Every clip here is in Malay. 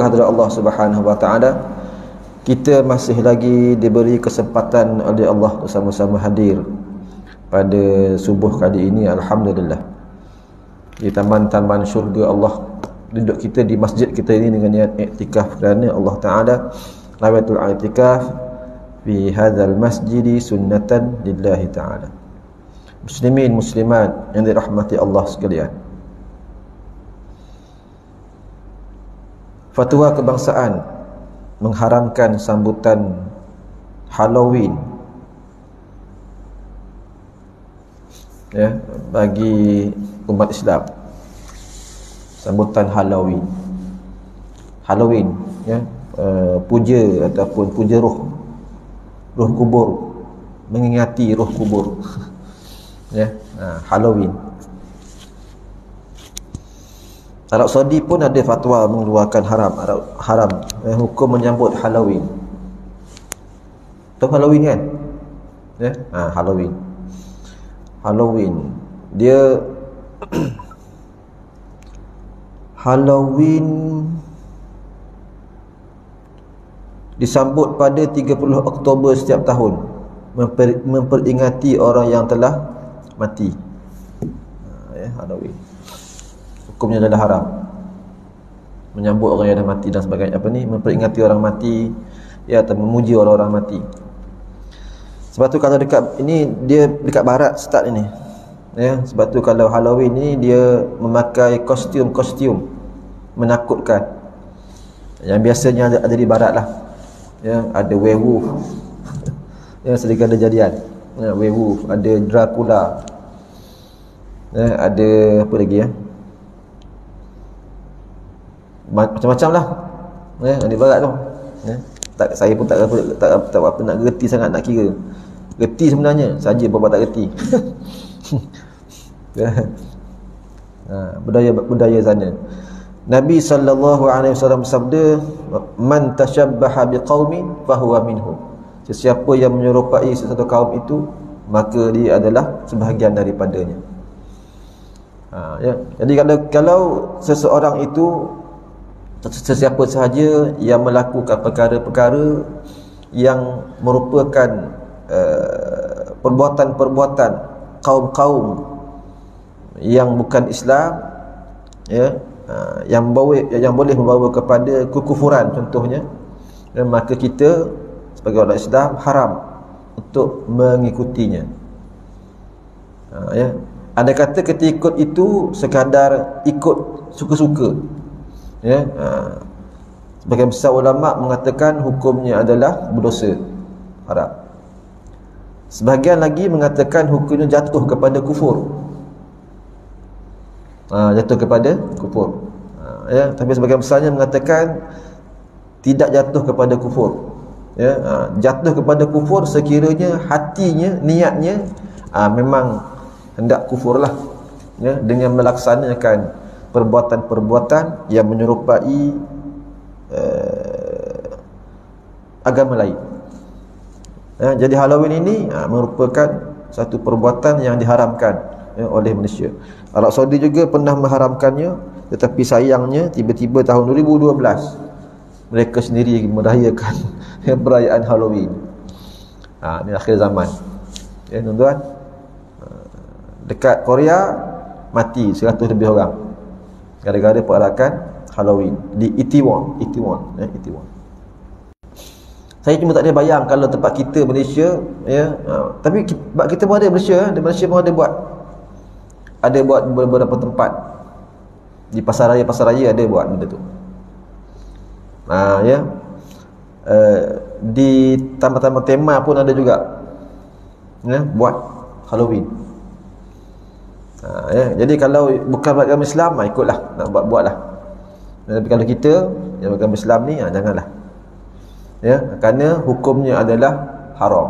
Hadrat Allah Subhanahu Wa Taala kita masih lagi diberi kesempatan oleh Allah bersama-sama hadir pada subuh kali ini alhamdulillah. Di taman-taman syurga Allah duduk kita di masjid kita ini dengan niat iktikaf kerana Allah Taala lawatul iktikaf fi hadzal masjid sunnatan lillahi taala. Muslimin muslimat yang dirahmati Allah sekalian fatwa kebangsaan mengharamkan sambutan Halloween. Ya bagi umat Islam. Sambutan Halloween. Halloween ya uh, puja ataupun puja roh roh kubur. Mengingati roh kubur. Ya uh, Halloween Arab Saudi pun ada fatwa mengeluarkan haram Arab, haram eh, hukum menyambut Halloween. Tahu Halloween kan? Ya, ha, Halloween. Halloween. Dia Halloween disambut pada 30 Oktober setiap tahun memper, memperingati orang yang telah mati. Ha, ya, Halloween hukumnya adalah haram. Menyambut orang yang dah mati dan sebagainya. Apa ni? Memperingati orang mati. Ya atau memuji orang-orang mati. Sebab tu kalau dekat ini dia dekat barat start ini. Ya sebab tu kalau Halloween ni dia memakai kostum-kostum menakutkan. Yang biasanya ada, ada di barat lah. Ya ada werewolf. Ya sedikit ada jadian. Ya, werewolf ada Dracula. Ya, ada apa lagi ya macam-macam lah ya, di barat tu ya. tak, saya pun tak, tak, tak, tak apa nak gerti sangat nak kira gerti sebenarnya saja bapak tak gerti ya. ha, budaya budaya sana Nabi SAW bersabda man tashabbaha biqaumin fahuwa minhum sesiapa yang menyerupai sesuatu kaum itu maka dia adalah sebahagian daripadanya ha, ya. jadi kalau kalau seseorang itu sesiapa sahaja yang melakukan perkara-perkara yang merupakan uh, perbuatan-perbuatan kaum-kaum yang bukan Islam ya uh, yang bawa yang boleh membawa kepada kekufuran contohnya dan maka kita sebagai orang Islam haram untuk mengikutinya. Uh, ya. Ada kata ketika ikut itu sekadar ikut suka-suka ya. Ha. sebagian besar ulama mengatakan hukumnya adalah berdosa. Haram sebahagian lagi mengatakan hukumnya jatuh kepada kufur. Ha, jatuh kepada kufur. Ha, ya. Tapi sebagian besarnya mengatakan tidak jatuh kepada kufur. Ya. Ha, jatuh kepada kufur sekiranya hatinya niatnya ha, memang hendak kufurlah. Ya. Dengan melaksanakan perbuatan-perbuatan yang menyerupai uh, agama lain. Ya, jadi Halloween ini uh, merupakan satu perbuatan yang diharamkan ya, oleh manusia. Arab Saudi juga pernah mengharamkannya tetapi sayangnya tiba-tiba tahun 2012 mereka sendiri merayakan perayaan Halloween. Ha, ini akhir zaman. Ya, tuan-tuan. Ha, dekat Korea mati 100 lebih orang gara-gara perarakan Halloween. Di Itaewon Itaewon ya Itaewon saya cuma tak ada bayang kalau tempat kita Malaysia ya ha, tapi kita, kita pun ada Malaysia di Malaysia pun ada buat. Ada buat beberapa tempat. Di pasar raya pasar raya ada buat benda tu. Ha, ya. Uh, di taman-taman tema pun ada juga ya buat Halloween ha, ya. Jadi kalau bukan agama Islam ha, Ikutlah. Nak buat-buatlah Tapi kalau kita Yang agama Islam ni ha, Janganlah. Ya Kerana hukumnya adalah Haram.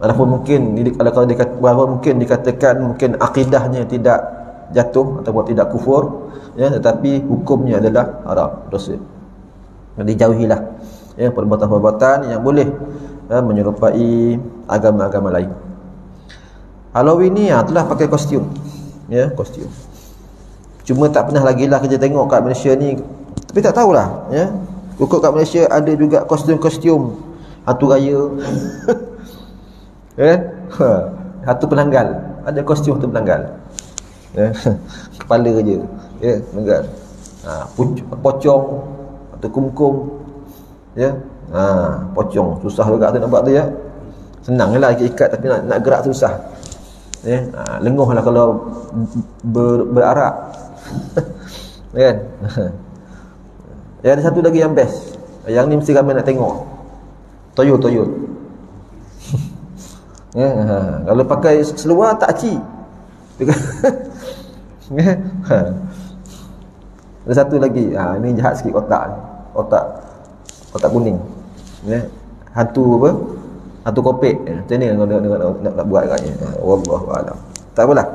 Walaupun mungkin Kalau kalau dikat, walaupun mungkin dikatakan Mungkin akidahnya tidak Jatuh Ataupun tidak kufur Ya Tetapi hukumnya adalah Haram Dosa. Jadi jauhilah Ya Perbuatan-perbuatan Yang boleh ya, Menyerupai Agama-agama lain Halloween ni ah itulah pakai kostum. Ya, kostum. Cuma tak pernah lagi lah kerja tengok kat Malaysia ni. Tapi tak tahulah ya. Kukuk kat Malaysia ada juga kostum-kostum hantu raya. Ya kan? Ha. hantu penanggal ada kostum hantu penanggal ya kepala je. Ya penanggal ha, pocong atau kumkum. Ya ha, pocong. Susah juga tu nampak tu ya. Senang lah ikat tapi nak, nak gerak susah ya ha, lenguh lah kalau ber, berarak. Kan? Ya ada satu lagi yang best. Yang ni mesti ramai nak tengok. Toyot toyot. Ya ha, kalau pakai seluar tak ci ha. ada satu lagi. Ha, ini jahat sikit otak otak otak kuning. Ya hantu apa satu kopek. Eh, macam ni nak, nak, nak, nak, nak buat agaknya. Eh, wallahu alam. Tak apalah.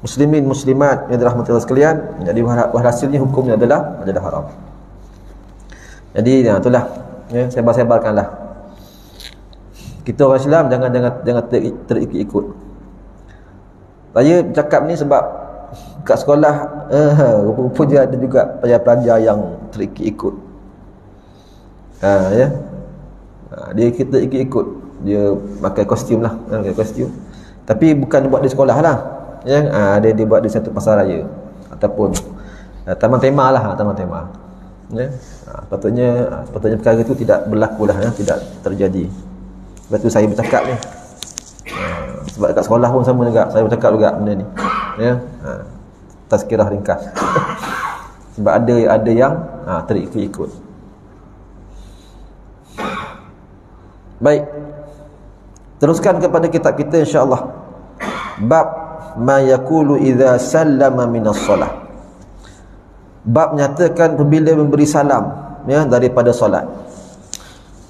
Muslimin muslimat yang dirahmati Allah sekalian jadi hasilnya hukumnya adalah adalah haram. Jadi ya itulah. Ya sebar-sebarkanlah kita orang Islam jangan jangan jangan terikut-ikut. Saya cakap ni sebab kat sekolah eh, rupa-rupa dia ada juga pelajar-pelajar yang terikut-ikut. Ha, ya ha, dia kita ikut-ikut. Dia pakai kostum lah. Ha, pakai kostum. Tapi bukan buat di sekolah lah. Ya? Ha, dia dia buat di satu pasar raya. Ataupun ha, taman tema lah. Ha, taman tema. Ya? Ha, sepatutnya ha, sepatutnya perkara itu tidak berlaku lah ya, tidak terjadi. Sebab tu saya bercakap ni. Ha, sebab dekat sekolah pun sama juga. Saya bercakap juga benda ni. Ya? Ha, tazkirah ringkas. Sebab ada ada yang ha, terikut-ikut Baik. Teruskan kepada kitab kita insya-Allah. Bab ma yaqulu idza sallama minas solah. Bab nyatakan apabila memberi salam ya daripada solat.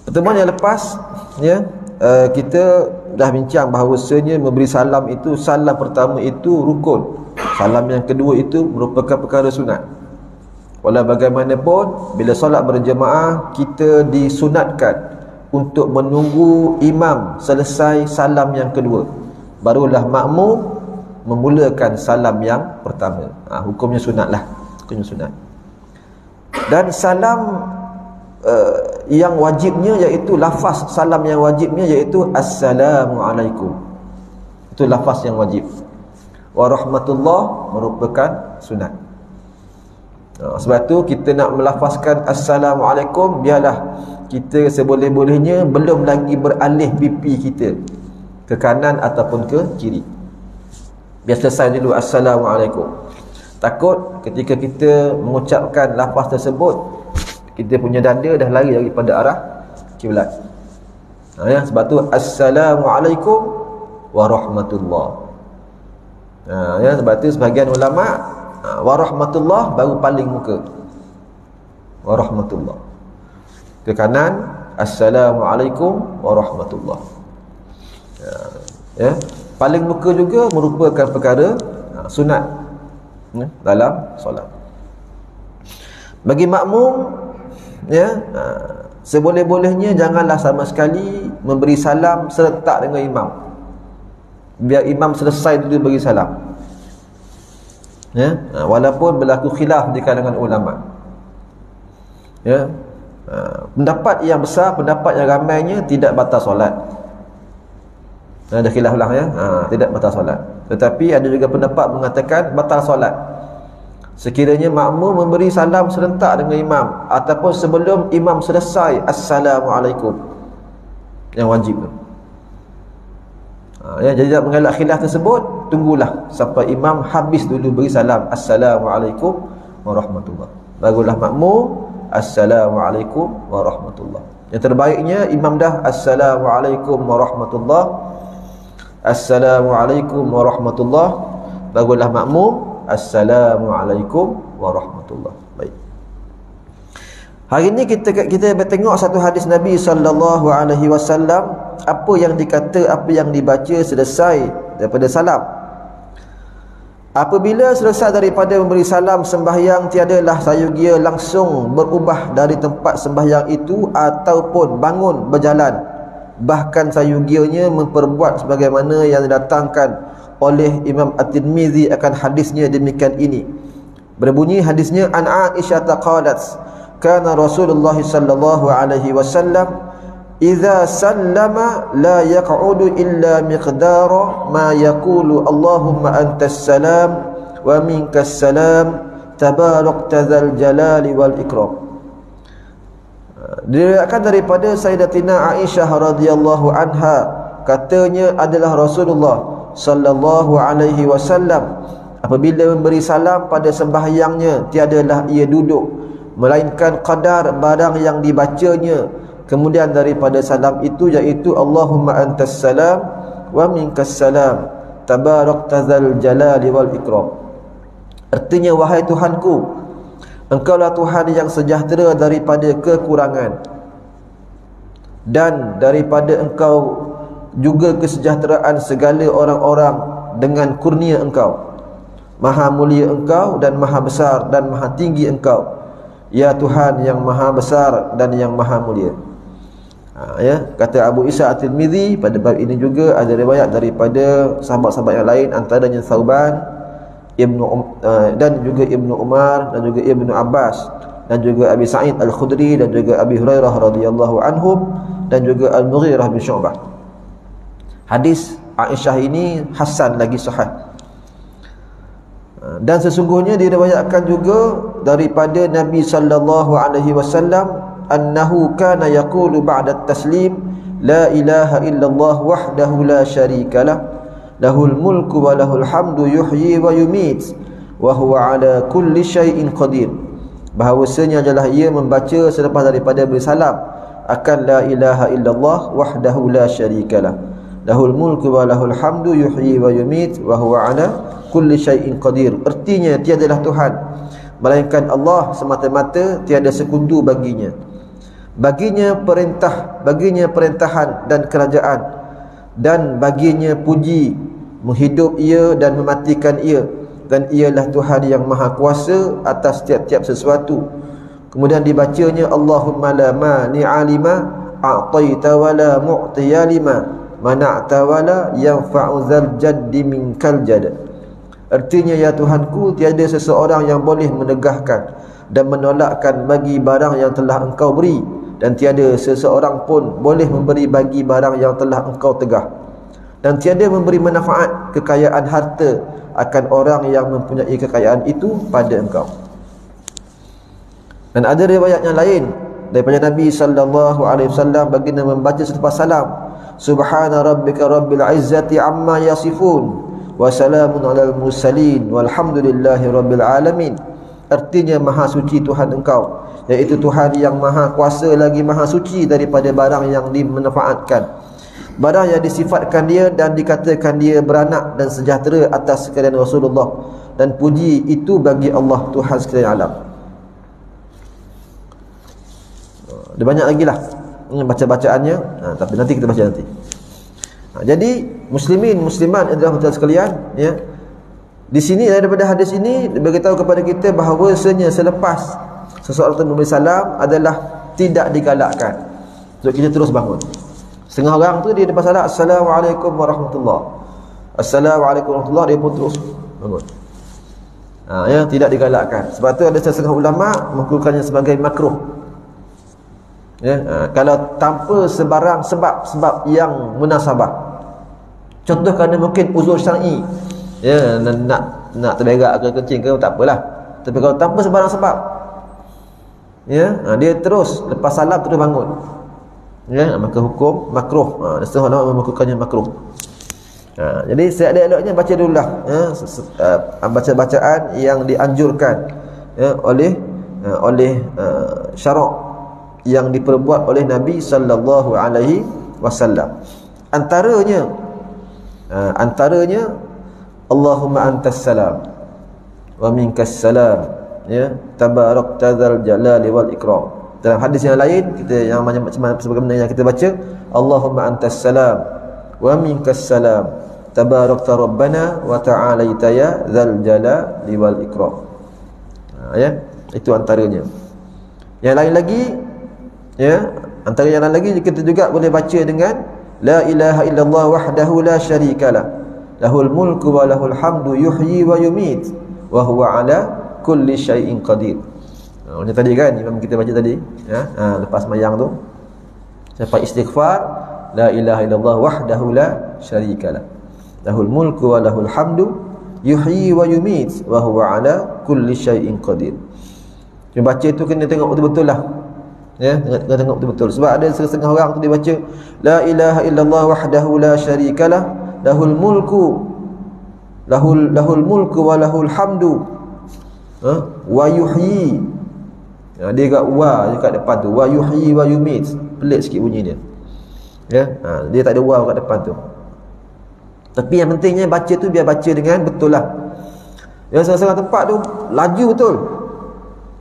Pertemuan yang lepas ya uh, kita dah bincang bahawasanya memberi salam itu salam pertama itu rukun. Salam yang kedua itu merupakan perkara sunat. Walau bagaimanapun bila solat berjemaah kita disunatkan untuk menunggu imam selesai salam yang kedua. Barulah makmum memulakan salam yang pertama. Ha, hukumnya sunat lah. Hukumnya sunat. Dan salam uh, yang wajibnya iaitu lafaz salam yang wajibnya iaitu Assalamualaikum itu lafaz yang wajib. Warahmatullah merupakan sunat. Ha, sebab tu kita nak melafazkan Assalamualaikum biarlah kita seboleh-bolehnya belum lagi beralih pipi kita. Ke kanan ataupun ke kiri. Biar selesai dulu. Assalamualaikum. Takut ketika kita mengucapkan lafaz tersebut kita punya dada dah lari daripada arah kiblat ha, ya? sebab tu Assalamualaikum warahmatullah. Ha, ya? sebab tu sebagian ulama ha, warahmatullah baru paling muka. Warahmatullah ke kanan assalamualaikum warahmatullahi. Ya, ya. Paling muka juga merupakan perkara ha, sunat ya, dalam solat. Bagi makmum ya ha, seboleh-bolehnya janganlah sama sekali memberi salam serentak dengan imam. Biar imam selesai dulu bagi salam. Ya. Ha, walaupun berlaku khilaf di kalangan ulama. Ya Ha, pendapat yang besar, pendapat yang ramainya tidak batal solat. Ada khilaf lah ya. Ha, tidak batal solat. Tetapi ada juga pendapat mengatakan batal solat. Sekiranya makmum memberi salam serentak dengan imam ataupun sebelum imam selesai assalamualaikum. Yang wajib tu. Ha, ya, jadi tak mengelak khilaf tersebut, tunggulah sampai imam habis dulu beri salam assalamualaikum warahmatullahi. Barulah makmum Assalamualaikum warahmatullahi Yang terbaiknya imam dah Assalamualaikum warahmatullahi Assalamualaikum warahmatullahi Bagulah makmum. Assalamualaikum warahmatullahi Baik. Hari ini kita kita tengok satu hadis Nabi sallallahu alaihi wasallam. Apa yang dikata apa yang dibaca selesai daripada salam Apabila selesai daripada memberi salam sembahyang tiadalah sayugia langsung berubah dari tempat sembahyang itu ataupun bangun berjalan. Bahkan sayugianya memperbuat sebagaimana yang didatangkan oleh Imam At-Tirmizi akan hadisnya demikian ini. Berbunyi hadisnya an Aisyah qalat kana Rasulullah sallallahu alaihi wasallam idza sallama la yaq'udu illa miqdara ma yaqulu Allahumma antas salam wa minkas salam tabarakta dzal jalali wal ikram. Diriwayatkan daripada Sayyidatina Aisyah radhiyallahu anha katanya adalah Rasulullah sallallahu alaihi wasallam apabila memberi salam pada sembahyangnya tiadalah ia duduk melainkan qadar barang yang dibacanya kemudian daripada salam itu iaitu Allahumma antas salam wa minkas salam. Tabarakta dzal jalali wal ikram. Artinya wahai tuhanku engkaulah tuhan yang sejahtera daripada kekurangan. Dan daripada engkau juga kesejahteraan segala orang-orang dengan kurnia engkau. Maha mulia engkau dan maha besar dan maha tinggi engkau. Ya Tuhan yang maha besar dan yang maha mulia ha, ya Kata Abu Isa At-Tirmidhi pada bab ini juga ada riwayat daripada sahabat-sahabat yang lain Antaranya Thauban Ibnu um, uh, dan juga Ibnu Umar dan juga Ibnu Abbas dan juga Abi Sa'id Al-Khudri dan juga Abi Hurairah radhiyallahu anhum dan juga Al-Mughirah bin Syu'bah. Hadis Aisyah ini hasan lagi sahih dan sesungguhnya diriwayatkan juga daripada Nabi sallallahu alaihi wasallam annahu kana yaqulu ba'da taslim la ilaha illallah wahdahu la syarikalah lahul mulku wa lahul hamdu yuhyi wa yumit wa huwa ala kulli syai'in qadir bahawasanya adalah ia membaca selepas daripada bersalam akan la ilaha illallah wahdahu la syarikalah lahul mulku wa lahul hamdu yuhyi wa yumit wa huwa ala kulli syai'in qadir. artinya tiadalah tuhan. melainkan Allah semata-mata tiada sekutu baginya baginya perintah baginya perintahan dan kerajaan. Dan baginya puji menghidup ia dan mematikan ia. Dan ialah Tuhan yang maha kuasa atas tiap-tiap sesuatu. Kemudian dibacanya Allahumma la mani'a lima a'taita wa la mu'tiya lima mana'ta wa la yanfa'u zal jaddi minkal jadad Artinya ya Tuhanku tiada seseorang yang boleh menegahkan dan menolakkan bagi barang yang telah engkau beri dan tiada seseorang pun boleh memberi bagi barang yang telah engkau tegah. Dan tiada memberi manfaat kekayaan harta akan orang yang mempunyai kekayaan itu pada engkau. Dan ada riwayat yang lain daripada Nabi sallallahu alaihi wasallam baginda membaca selepas salam subhana rabbika rabbil izzati amma yasifun wa salamun alal mursalin walhamdulillahi rabbil alamin artinya maha suci Tuhan engkau iaitu Tuhan yang maha kuasa lagi maha suci daripada barang yang dimanfaatkan. Barang yang disifatkan dia dan dikatakan dia beranak dan sejahtera atas sekalian Rasulullah. Dan puji itu bagi Allah Tuhan sekalian alam. Ada banyak lagi lah. Baca-bacaannya. Ha, tapi nanti kita baca nanti. Ha, jadi muslimin muslimat yang dirahmati sekalian ya. Di sini daripada hadis ini beritahu kepada kita bahawa sebenarnya selepas seseorang itu memberi salam adalah tidak digalakkan. Untuk kita terus bangun. Setengah orang tu dia lepas salam assalamualaikum warahmatullahi. Assalamualaikum warahmatullahi dia pun terus bangun. Ha, ya tidak digalakkan. Sebab tu ada setengah ulama menghukumkannya sebagai makruh ya ha, kalau tanpa sebarang sebab-sebab yang munasabah contoh kerana mungkin uzur syar'i ya nak nak terberak ke kencing ke tak apalah. Tapi kalau tanpa sebarang sebab. Ya ha, dia terus lepas salam terus bangun. Ya maka hukum makruh. Ha setengah ulama melakukannya makruh. Ha, jadi seelok-eloknya baca dululah ya uh, baca bacaan yang dianjurkan ya oleh uh, oleh uh, syarak yang diperbuat oleh Nabi sallallahu alaihi wasallam. Antaranya uh, antaranya Allahumma antas salam wa minkas salam ya tabarak tadzal jalali wal ikram. Dalam hadis yang lain kita yang macam sebagaimana yang kita baca Allahumma antas salam wa minkas salam tabarakta rabbana wa ta'alaita ya dzal jalali wal ikram. Ha, ya itu antaranya. Yang lain lagi ya antara yang lain lagi kita juga boleh baca dengan la ilaha illallah wahdahu la syarikalah lahul mulku wa lahul hamdu yuhyi wa yumit wa huwa ala kulli syai'in qadir. Ha, macam tadi kan imam kita baca tadi ya. Ha, lepas mayang tu sampai istighfar la ilaha illallah wahdahu la syarikalah lahul mulku wa lahul hamdu yuhyi wa yumit wa huwa ala kulli syai'in qadir. Cuma baca tu kena tengok betul-betul lah ya. Tengok tengok betul-betul. Sebab ada setengah orang tu dia baca la ilaha illallah wahdahu la syarikalah lahul mulku lahul lahul mulku wa lahul hamdu ha wa yuhyi ya, dia kat wa dekat depan tu wa yuhyi wa yumit pelik sikit bunyi dia ya ha, dia tak ada wa kat depan tu tapi yang pentingnya baca tu biar baca dengan betul lah yang setengah tempat tu laju betul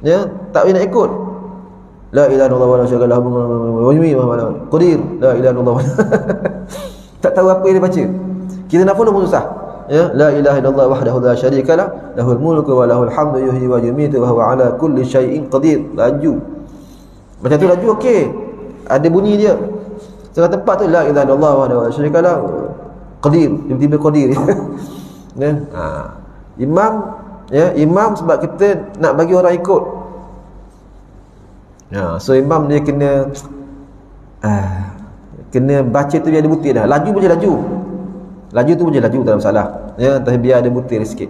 ya tak boleh nak ikut La ilaha illallah wa la syarika lahu wa yuhyi wa yumiitu qadir la ilaha illallah tak tahu apa yang dia baca. Kita nak pun susah. Ya la ilaha illallah wahdahu la syarika lah. Lahul mulku wa lahul hamdu yuhyi wa yumiitu wa huwa ala kulli syai'in qadir. Laju. Macam tu laju okey. Ada bunyi dia. Setengah tempat tu la ilaha illallah wahdahu la syarika lah. Qadir. Tiba-tiba qadir. Ya. Ha. imam ya imam sebab kita nak bagi orang ikut. Ya, so imam dia kena ah, kena baca tu biar ada butir dah. Laju pun laju. Laju tu pun laju tak ada masalah. Ya, tapi biar ada butir sikit.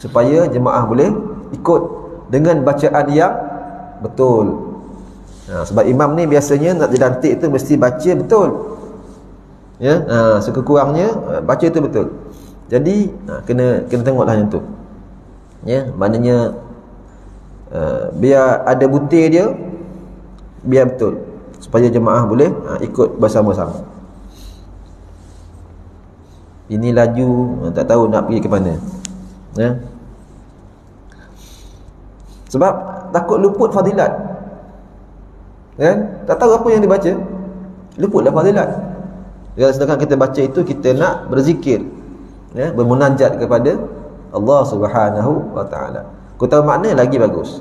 Supaya jemaah boleh ikut dengan bacaan yang betul. Ha, sebab imam ni biasanya nak dilantik tu mesti baca betul. Ya, ha, sekurang-kurangnya ha, baca tu betul. Jadi ha, kena kena tengoklah yang tu. Ya, maknanya uh, biar ada butir dia biar betul supaya jemaah boleh ha, ikut bersama-sama. Ini laju ha, tak tahu nak pergi ke mana. Ya. Sebab takut luput fadilat. Kan tak tahu apa yang dibaca. Luputlah fadilat. Ya, sedangkan kita baca itu kita nak berzikir. Ya bermunajat kepada Allah Subhanahu wa taala. Kau tahu makna lagi bagus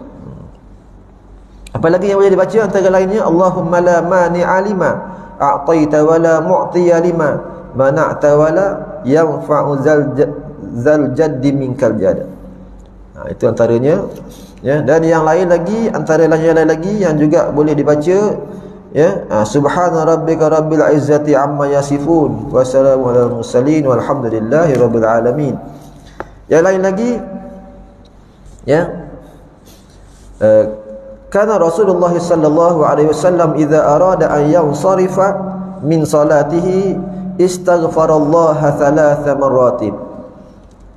apa lagi yang boleh dibaca antara lainnya Allahumma la mani'a lima a'taita wa la mu'tiya lima mana'ta wa la yanfa'u zal zal jaddi minkal jad. Ha, itu antaranya ya dan yang lain lagi antara lain yang lain lagi yang juga boleh dibaca ya ha, subhana rabbika rabbil izzati amma yasifun wa salamun alal mursalin walhamdulillahi rabbil alamin. Yang lain lagi ya uh, Kana Rasulullah sallallahu alaihi wasallam idza arada an yansarifa min salatihi istaghfarallaha thalatha marratin.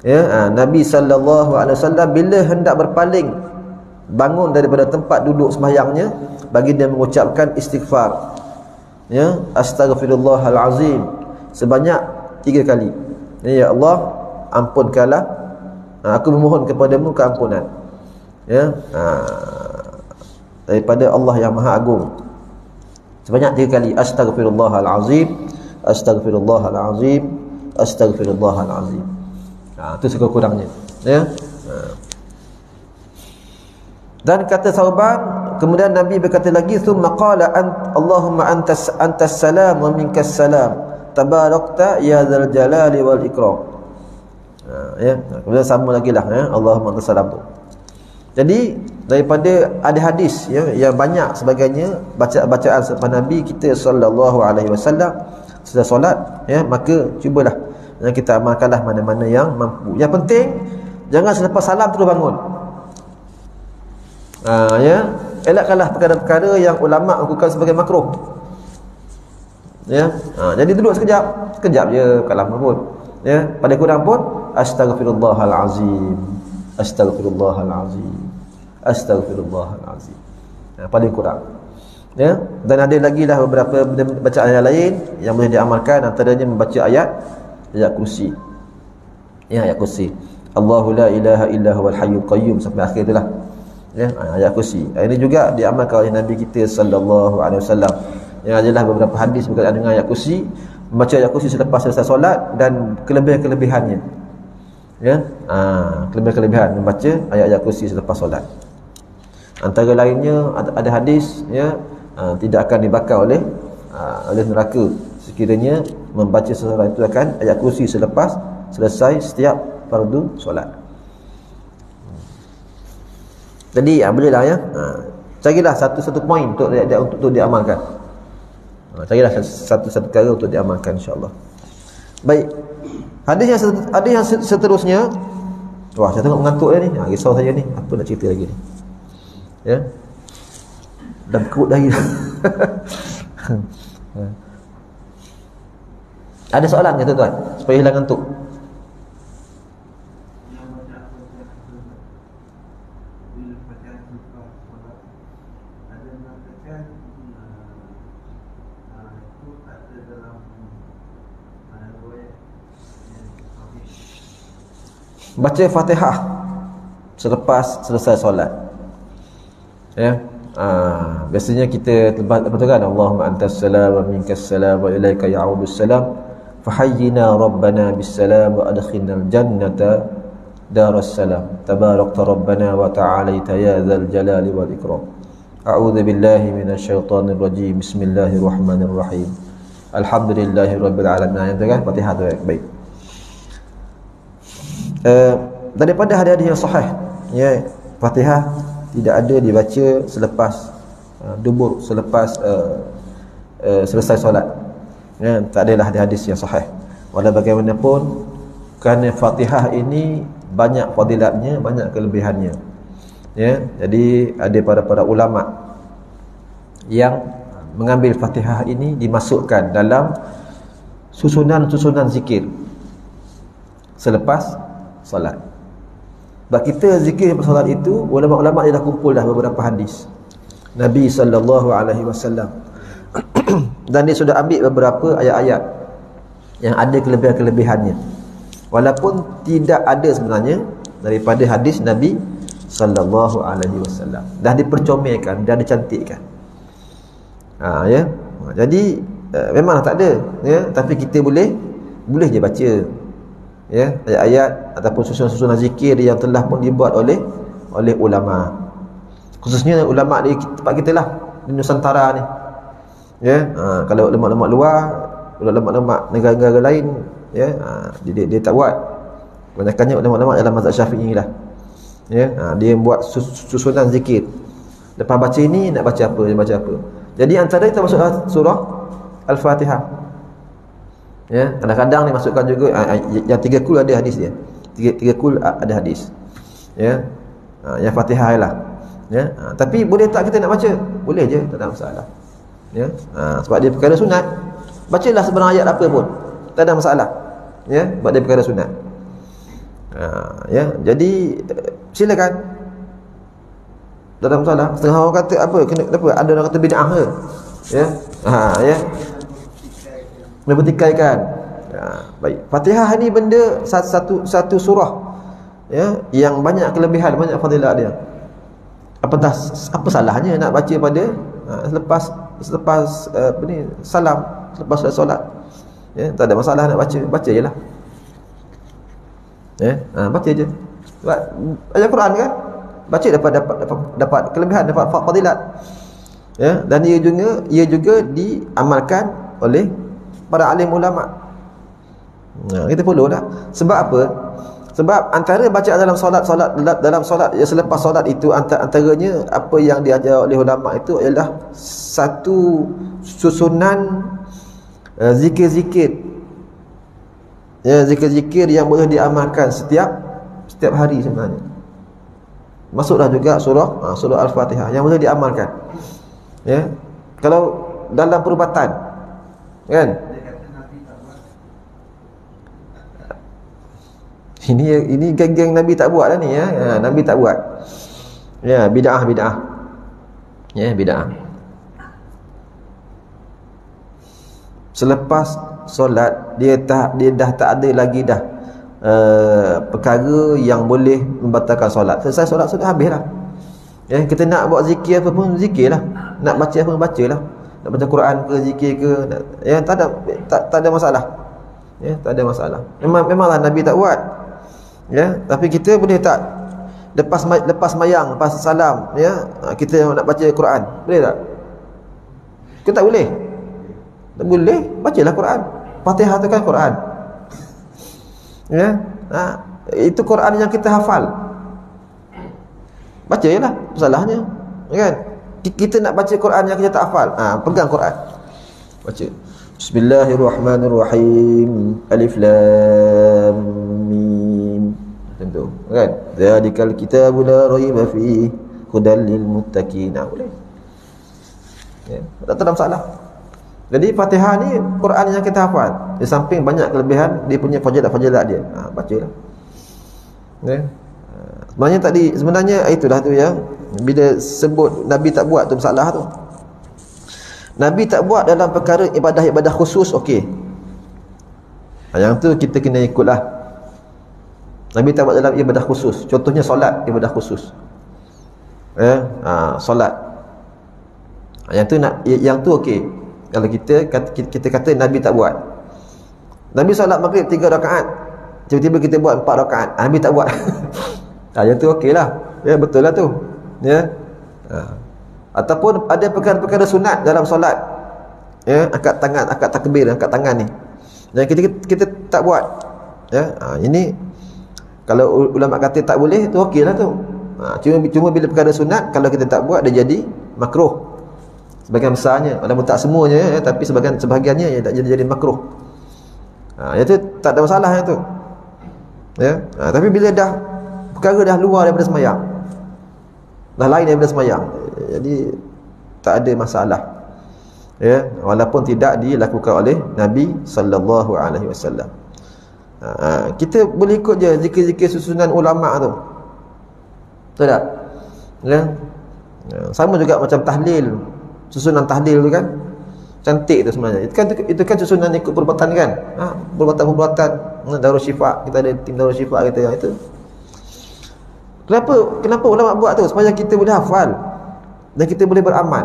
Ya, ha, Nabi sallallahu alaihi wasallam bila hendak berpaling bangun daripada tempat duduk sembahyangnya bagi dia mengucapkan istighfar. Ya, astaghfirullahal azim sebanyak tiga kali. Ya Allah, ampunkanlah ha, aku memohon kepadamu keampunan. Ya, ha, daripada Allah yang Maha Agung. Sebanyak tiga kali astaghfirullahalazim, astaghfirullahalazim, astaghfirullahalazim. Ha itu sekurang-kurangnya. Ya. Ha. Dan kata sahabat kemudian Nabi berkata lagi summa qala ant Allahumma antas antas salam wa minkas salam tabarakta ya dzal jalali wal ikram. Ha, ya. Kemudian sama lagi lah ya Allahumma antas salam tu. Jadi daripada ada hadis ya yang banyak sebagainya baca-bacaan selepas Nabi kita sallallahu alaihi wasallam setelah solat ya maka cubalah yang kita amalkanlah mana-mana yang mampu. Yang penting jangan selepas salam terus bangun. Ha, ya, elakkanlah perkara-perkara yang ulama lakukan sebagai makruh. Ya. Ha, jadi duduk sekejap, sekejap je bukan lama pun. Ya, pada kurang pun astagfirullahalazim. Astagfirullahalazim. Astagfirullahalazim. Ya, paling kurang. Ya, dan ada lagi lah beberapa bacaan yang lain yang boleh diamalkan antaranya membaca ayat ayat kursi. Ya, ayat kursi. Allahu la ilaha illa huwal hayyul qayyum sampai akhir itulah. Ya, ayat kursi. Ini juga diamalkan oleh Nabi kita sallallahu alaihi wasallam. Yang adalah beberapa hadis berkaitan dengan ayat kursi, membaca ayat kursi selepas selesai solat dan kelebihan-kelebihannya ya ha, kelebihan-kelebihan membaca ayat-ayat kursi selepas solat antara lainnya ada, hadis ya ha, tidak akan dibakar oleh ha, oleh neraka. Sekiranya membaca seseorang itu akan ayat kursi selepas selesai setiap fardu solat. Jadi ya boleh lah ya. Ha, carilah satu-satu poin untuk dia, dia, untuk, untuk diamalkan ha, carilah satu-satu perkara untuk diamalkan insyaAllah. Baik. Hadis yang hadis yang seterusnya. Wah saya tengok mengantuk ni. Ha, risau saya ni. Apa nak cerita lagi ni ya? Dah berkut lagi ada soalan ke tuan-tuan? Supaya hilang ngantuk baca Fatihah selepas selesai solat. Ya. Ah, biasanya kita lepas lepas tu kan? Allahumma antas salam wa minkas salam wa ilaika ya'udus salam. Fahayyina rabbana bis salam wa adkhilna al jannata daras salam. Tabarakta rabbana wa ta'alaita ya dzal jalali wal ikram. A'udzu billahi minasy syaithanir rajim. Bismillahirrahmanirrahim. Alhamdulillahi rabbil alamin. Itu kan? Fatihah tu baik. Uh, daripada hadis-hadis yang sahih ya Fatihah tidak ada dibaca selepas uh, dubur selepas uh, uh, selesai solat. Ya tak adalah hadis-hadis yang sahih. Walau bagaimanapun kerana Fatihah ini banyak fadilatnya banyak kelebihannya. Ya jadi ada para para ulama yang mengambil Fatihah ini dimasukkan dalam susunan-susunan zikir selepas solat. Sebab kita zikir solat itu, ulama-ulama dia dah kumpul dah beberapa hadis. Nabi sallallahu alaihi wasallam. Dan dia sudah ambil beberapa ayat-ayat yang ada kelebihan-kelebihannya. Walaupun tidak ada sebenarnya daripada hadis Nabi sallallahu alaihi wasallam. Dah dipercomelkan, dah dicantikkan. Ha ya. Jadi uh, memanglah tak ada ya, tapi kita boleh boleh je baca ya ayat-ayat ataupun susunan-susunan zikir yang telah pun dibuat oleh oleh ulama. Khususnya ulama di tempat kita lah di Nusantara ni. Ya ha, kalau lemak-lemak luar lemak-lemak negara-negara lain ya ha, dia, dia, tak buat. Kebanyakannya ulama-ulama dalam mazhab syafi'i lah. Ya ha, dia buat susunan zikir. Lepas baca ini nak baca apa baca apa. Jadi antara kita masuk surah Al-Fatihah ya kadang-kadang dimasukkan juga uh, yang tiga kul ada hadis dia. Tiga tiga kul ada hadis. Ya uh, yang Fatihah lah. Ya uh, tapi boleh tak kita nak baca? Boleh je tak ada masalah. Ya uh, sebab dia perkara sunat. Bacalah sebarang ayat apa pun tak ada masalah. Ya sebab dia perkara sunat. Uh, ya jadi silakan. Tak ada masalah. Setengah orang kata apa kena apa ada orang kata bid'ah ke? Ya ha ya mempertikaikan ya, baik. Fatihah ni benda satu satu surah ya yang banyak kelebihan banyak fadilat dia. Apa dah apa salahnya nak baca pada ha, selepas selepas uh, apa ni salam selepas solat ya tak ada masalah nak baca baca jelah ya ha, baca je. Ayat Quran kan baca dapat dapat dapat, dapat kelebihan dapat fadilat. Ya dan ia juga ia juga diamalkan oleh para alim ulama. Nah, kita follow. Sebab apa? Sebab antara bacaan dalam solat solat dalam solat yang selepas solat itu antaranya apa yang diajar oleh ulama itu ialah satu susunan uh, zikir-zikir. Ya, zikir-zikir yang boleh diamalkan setiap setiap hari sebenarnya. Masuklah juga surah uh, surah Al-Fatihah yang boleh diamalkan. Ya. Kalau dalam perubatan kan Ini ini geng-geng Nabi tak buat lah ni ya. Ha, Nabi tak buat. Ya, bid'ah bid'ah. Ya, bid'ah. Selepas solat dia tak dia dah tak ada lagi dah uh, perkara yang boleh membatalkan solat. Selesai solat sudah habislah. Ya, kita nak buat zikir apa pun zikirlah. Nak baca apa pun bacalah. Nak baca Quran ke zikir ke ya tak ada tak, tak ada masalah. Ya, tak ada masalah. Memang memanglah Nabi tak buat ya tapi kita boleh tak lepas lepas mayang lepas salam ya ha, kita nak baca Quran boleh tak? Kita tak boleh? Tak boleh bacalah Quran. Fatihah tu kan Quran. Ya ha, itu Quran yang kita hafal. Baca je lah masalahnya kan kita nak baca Quran yang kita tak hafal ha, pegang Quran. Baca. Bismillahirrahmanirrahim. Alif Lam Mim tentu kan zalikal kitabu la raiba fi hudal lil muttaqin boleh ya tak ada masalah jadi Fatihah ni Quran yang kita hafal di samping banyak kelebihan dia punya fajilat-fajilat dia ha, bacalah ya Sebenarnya tadi sebenarnya itulah tu ya. Bila sebut Nabi tak buat tu masalah tu. Nabi tak buat dalam perkara ibadah-ibadah khusus okey. Yang tu kita kena ikutlah. Nabi tak buat dalam ibadah khusus. Contohnya solat ibadah khusus. Ya, ha, solat. Yang tu nak yang tu okey. Kalau kita kita kata Nabi tak buat. Nabi solat maghrib 3 rakaat. Tiba-tiba kita buat 4 rakaat. Ha, Nabi tak buat. Ha, yang tu okey lah. Ya, betul lah tu. Ya. Ha. Ataupun ada perkara-perkara sunat dalam solat. Ya, angkat tangan, angkat takbir, angkat tangan ni. Yang kita, kita tak buat. Ya, ha, ini kalau ulama kata tak boleh, tu okey lah tu. Ha, cuma, cuma bila perkara sunat, kalau kita tak buat, dia jadi makruh. Sebagian besarnya, walaupun tak semuanya, ya, tapi sebagian sebahagiannya ya, tak jadi jadi makruh. Ha, yang tu tak ada masalah yang tu. Ya, ha, tapi bila dah perkara dah luar daripada semayang dah lain daripada semayang jadi tak ada masalah ya walaupun tidak dilakukan oleh Nabi sallallahu alaihi wasallam ha, kita boleh ikut je zikir-zikir susunan ulama tu. Betul tak? Ya. Sama juga macam tahlil. Susunan tahlil tu kan cantik tu sebenarnya. Itu kan itu kan susunan ikut perbuatan kan? Ha, perbuatan-perbuatan. Darul syifa kita ada tim darul syifa kita. Yang itu. Kenapa kenapa ulama buat tu? Supaya kita boleh hafal. Dan kita boleh beramal.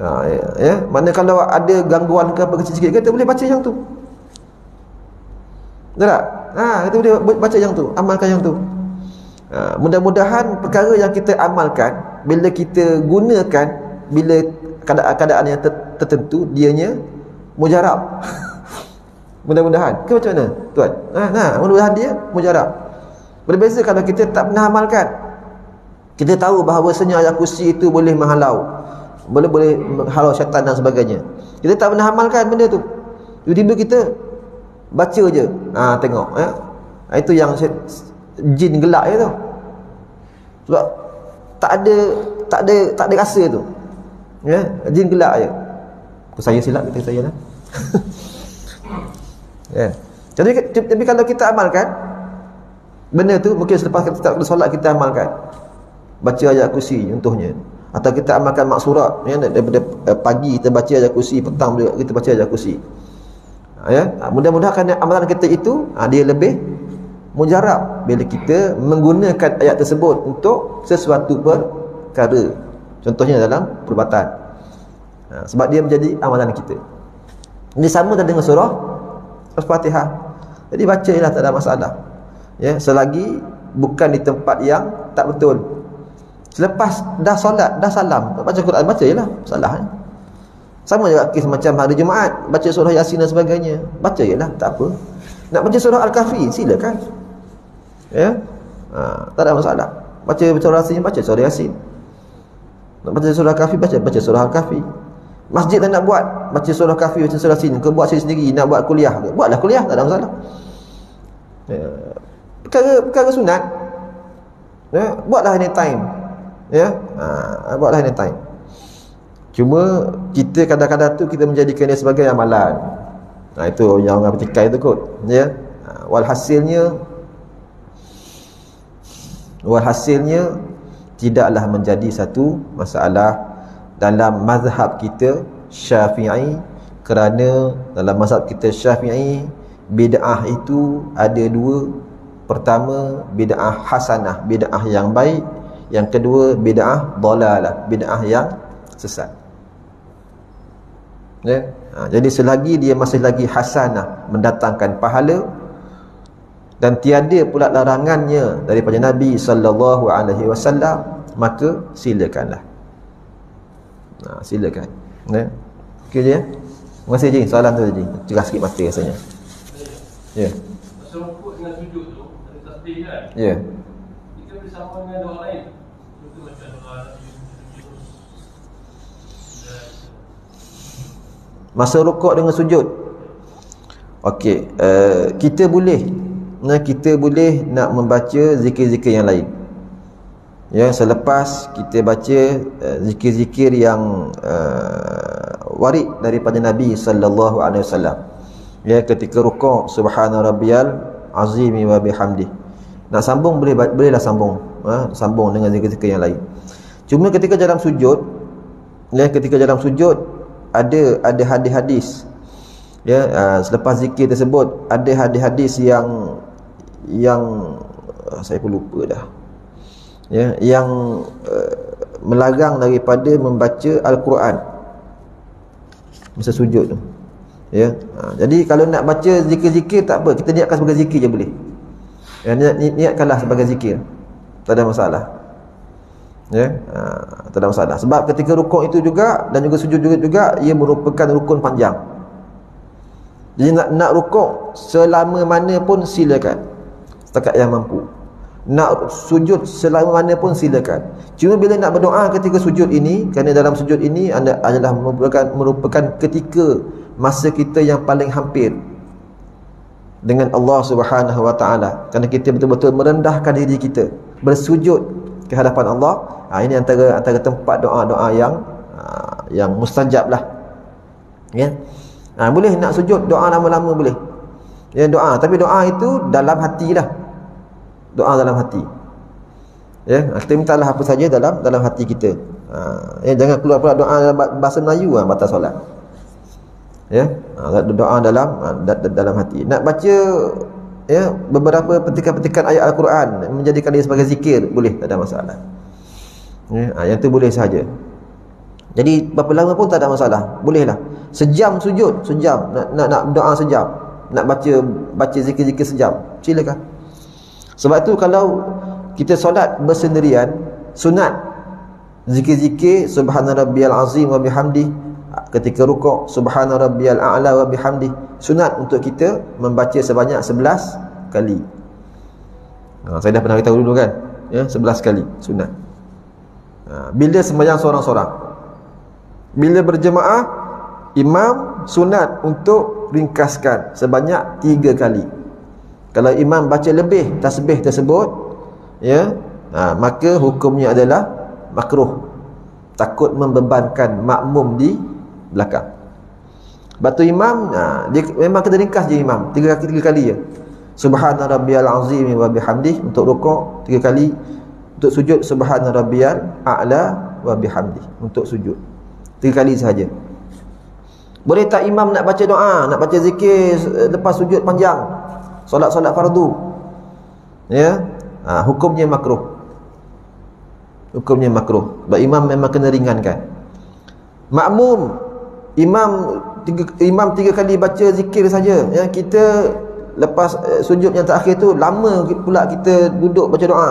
Ha, ya, ya. Mana kalau ada gangguan ke apa kecil sikit kita boleh baca yang tu. Betul tak? Ha, kita boleh baca yang tu, amalkan yang tu. Ha, mudah-mudahan perkara yang kita amalkan bila kita gunakan bila keadaan-keadaan yang tertentu dianya mujarab. mudah-mudahan. Ke macam mana, tuan? Ha, nah, mudah-mudahan dia mujarab. Berbeza kalau kita tak pernah amalkan. Kita tahu bahawasanya ayat kursi itu boleh menghalau. Boleh boleh menghalau syaitan dan sebagainya. Kita tak pernah amalkan benda tu. Tiba-tiba kita baca je. Ha, tengok. Ya. Itu yang jin gelak je tu. Sebab tak ada tak ada tak ada rasa tu. Ya, jin gelak je. Saya silap kita saya lah. ya. Jadi tapi kalau kita amalkan Benda tu mungkin selepas kita tak solat kita amalkan. Baca ayat kursi contohnya. Atau kita amalkan maksurat ya daripada eh, pagi kita baca ayat kursi, petang juga kita baca ayat kursi. Ya, ha, mudah-mudahan amalan kita itu ha, dia lebih mujarab bila kita menggunakan ayat tersebut untuk sesuatu perkara. Contohnya dalam perubatan. Ha, sebab dia menjadi amalan kita. Ini sama dengan surah Al-Fatihah. Jadi baca ialah tak ada masalah ya selagi bukan di tempat yang tak betul selepas dah solat dah salam baca Quran baca jelah salahnya sama juga kes macam hari Jumaat baca surah Yasin dan sebagainya. Baca jelah tak apa. Nak baca surah Al-Kahfi silakan. Ya? Ha, tak ada masalah. Baca surah Yasin baca surah Yasin. Nak baca surah Al-Kahfi baca baca surah Al-Kahfi. Masjid tak nak buat baca surah Kahfi baca surah Yasin. Ke buat sendiri nak buat kuliah. Buatlah kuliah tak ada masalah. Ya. Perkara perkara sunat. Ya buatlah anytime. Ya? Ha, buatlah anytime cuma kita kadang-kadang tu kita menjadikan dia sebagai amalan nah ha, itu yang orang petikai tu kot ya ha, walhasilnya walhasilnya tidaklah menjadi satu masalah dalam mazhab kita Syafi'i kerana dalam mazhab kita Syafi'i bid'ah itu ada dua Pertama bid'ah hasanah, bid'ah yang baik. Yang kedua bid'ah dalalah, bid'ah yang sesat. Ya. Ha, jadi selagi dia masih lagi hasanah mendatangkan pahala dan tiada pula larangannya daripada Nabi sallallahu alaihi wasallam maka silakanlah. Ha, silakan. Ya. Okey je ya. Terima kasih je. Soalan tu je. Cerah sikit mata rasanya. Ya. Yeah. Seruput dengan sujud tu tasbih kan? Ya. Kita boleh sama dengan doa lain. Masa rukuk dengan sujud. Okey, uh, kita boleh nah kita boleh nak membaca zikir-zikir yang lain. Ya, selepas kita baca uh, zikir-zikir yang uh, warid daripada Nabi sallallahu alaihi wasallam. Ya, ketika rukuk subhana rabbiyal azim wa bihamdi. Nak sambung boleh bolehlah sambung, ha? sambung dengan zikir-zikir yang lain. Cuma ketika dalam sujud, ya ketika dalam sujud ada ada hadis-hadis ya uh, selepas zikir tersebut ada hadis-hadis yang yang uh, saya pun lupa dah. Ya yang uh, melarang daripada membaca al-Quran. Masa sujud tu. Ya uh, jadi kalau nak baca zikir-zikir tak apa. Kita niatkan sebagai zikir je boleh. Ya niat, niatkanlah sebagai zikir. Tak ada masalah ya ha, tak ada masalah. Sebab ketika rukuk itu juga dan juga sujud juga juga ia merupakan rukun panjang. Jadi nak nak rukuk selama mana pun silakan. Setakat yang mampu. Nak sujud selama mana pun silakan. Cuma bila nak berdoa ketika sujud ini kerana dalam sujud ini anda adalah merupakan merupakan ketika masa kita yang paling hampir dengan Allah Subhanahu wa taala. Kerana kita betul-betul merendahkan diri kita bersujud ke hadapan Allah. Ha, ini antara antara tempat doa-doa yang ha, yang mustajab lah. Ya? Ha, boleh nak sujud doa lama-lama boleh. Ya doa. Tapi doa itu dalam hati lah. Doa dalam hati. Ya? Ha, kita mintalah apa saja dalam dalam hati kita. Ha, ya jangan keluar pula doa dalam bahasa Melayu lah batas solat. Ya? Ha, doa dalam ha, dalam hati. Nak baca ya beberapa petikan-petikan ayat al-Quran menjadikan dia sebagai zikir. Boleh tak ada masalah. Ya, ha, yang tu boleh saja jadi berapa lama pun tak ada masalah. Bolehlah. Sejam sujud sejam. Nak nak, nak doa sejam. Nak baca baca zikir-zikir sejam. Silakan. Sebab tu kalau kita solat bersendirian sunat. Zikir-zikir subhana rabbiyal azim wa bihamdi ketika rukuk subhana rabbiyal a'la wa bihamdi sunat untuk kita membaca sebanyak 11 kali. Ha, saya dah pernah beritahu dulu kan? Ya 11 kali sunat. Ha, bila sembahyang seorang-seorang bila berjemaah imam sunat untuk ringkaskan sebanyak tiga kali. Kalau imam baca lebih tasbih tersebut ya ha, maka hukumnya adalah makruh. Takut membebankan makmum di belakang. Batu imam ha, dia memang kena ringkas je imam. Tiga, tiga kali je. Subhana rabbiyal azim wa bihamdih untuk rukuk tiga kali. Untuk sujud subhana rabbiyal a'la wa bihamdi untuk sujud. Tiga kali sahaja. Boleh tak imam nak baca doa nak baca zikir lepas sujud panjang? Solat-solat fardu. Ya? Ha, hukumnya makruh. Hukumnya makruh. Sebab imam memang kena ringankan. Makmum imam tiga, imam tiga kali baca zikir saja. Ya kita lepas eh, sujud yang terakhir tu lama pula kita duduk baca doa.